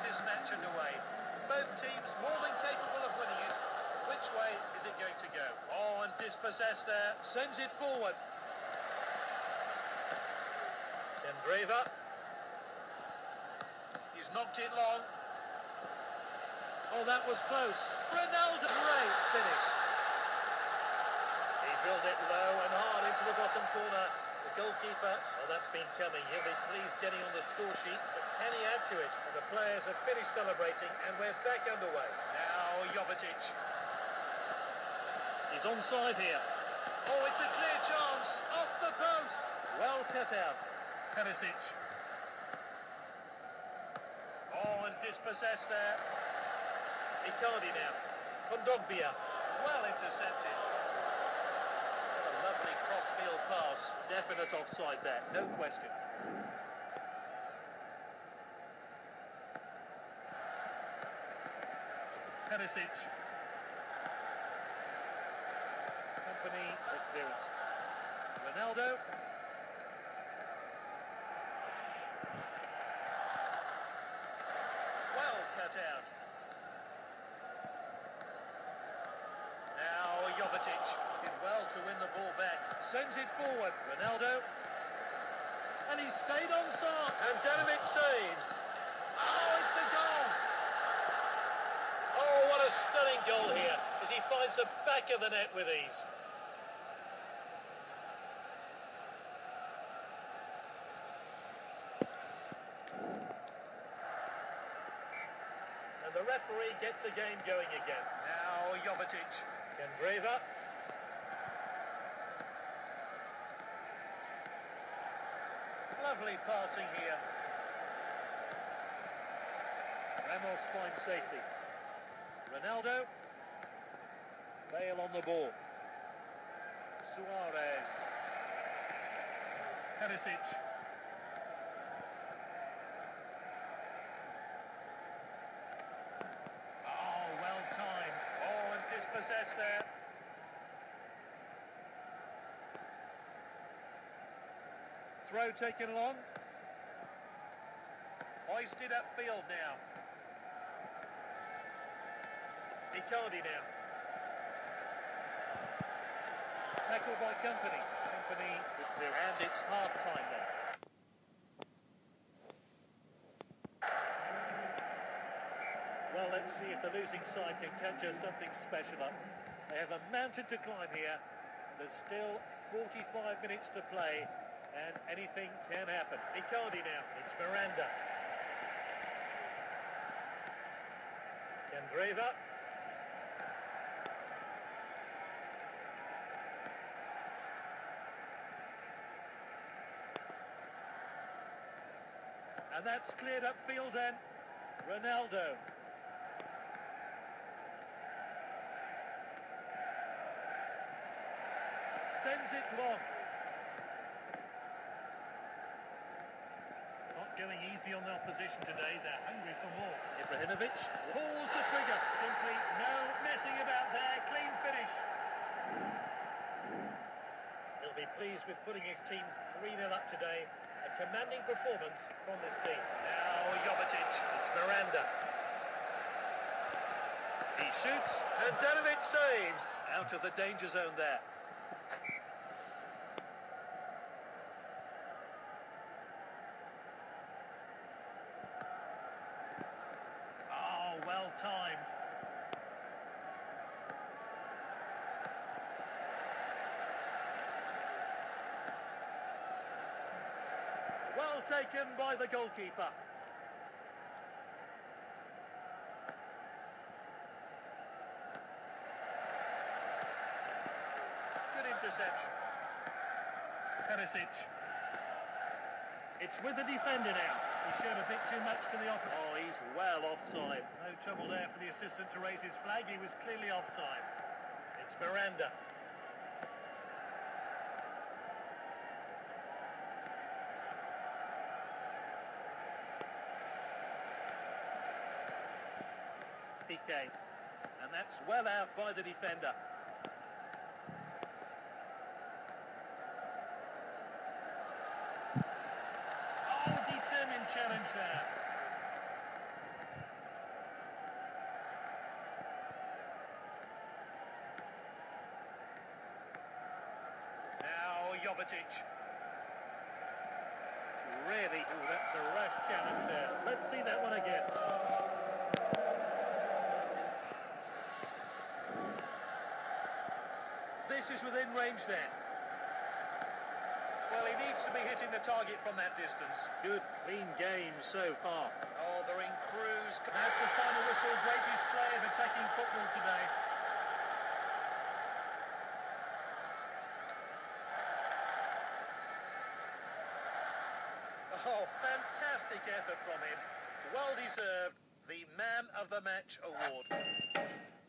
gets his match underway. Both teams more than capable of winning it. Which way is it going to go? Oh, and dispossessed there. Sends it forward. Candreva. He's knocked it long. Oh, that was close. Ronaldo, great finish. He drilled it low and hard into the bottom corner. The goalkeeper, so that's been coming. He'll be pleased getting on the score sheet, but can he add to it? And the players have finished celebrating, and we're back underway. Now Jovetic. He's onside here. Oh, it's a clear chance. Off the post. Well cut out. Perisic. Oh, and dispossessed there. Icardi now. Kondogbia. Well intercepted. Pass. Definite offside there, no question. Perisic. Kompany clearance. Ronaldo. Well cut out. Jovetic did well to win the ball back. Sends it forward. Ronaldo. And he stayed on side. And Danovic saves. Oh, it's a goal. Oh, what a stunning goal here as he finds the back of the net with ease. And the referee gets the game going again. Now Lovely passing here. Ramos finds safety. Ronaldo. Bale on the ball. Suarez. Perisic. Oh, well timed. Oh, and dispossessed there. Throw taken along. Hoisted upfield now. Icardi now. Tackled by Kompany. Kompany. And it's half time now. Well, let's see if the losing side can conjure something special up. They have a mountain to climb here. There's still 45 minutes to play, and anything can happen. Icardi now. It's Miranda. Candreva. And that's cleared upfield then. Ronaldo. Sends it long. Going easy on the opposition today. They're hungry for more. Ibrahimovic pulls the trigger. Simply no messing about there. Clean finish. He'll be pleased with putting his team 3-0 up today. A commanding performance from this team. Now Jovetic. It's Miranda. He shoots and Danovic saves. Out of the danger zone there. Oh, well timed. Well taken by the goalkeeper. Good interception. Perisic. It's with the defender now. He showed a bit too much to the opposite. Oh, he's well offside. No trouble there for the assistant to raise his flag. He was clearly offside. It's Miranda. Natty Kane. And that's well out by the defender. Oh, determined challenge there. Jovetic. Really, ooh, that's a rash challenge there. Let's see that one again. This is within range then. Well, he needs to be hitting the target from that distance. Good, clean game so far. Oh, they're in cruise. That's the final whistle. Great display of attacking football today. Oh, fantastic effort from him. Well deserved. The Man of the Match award.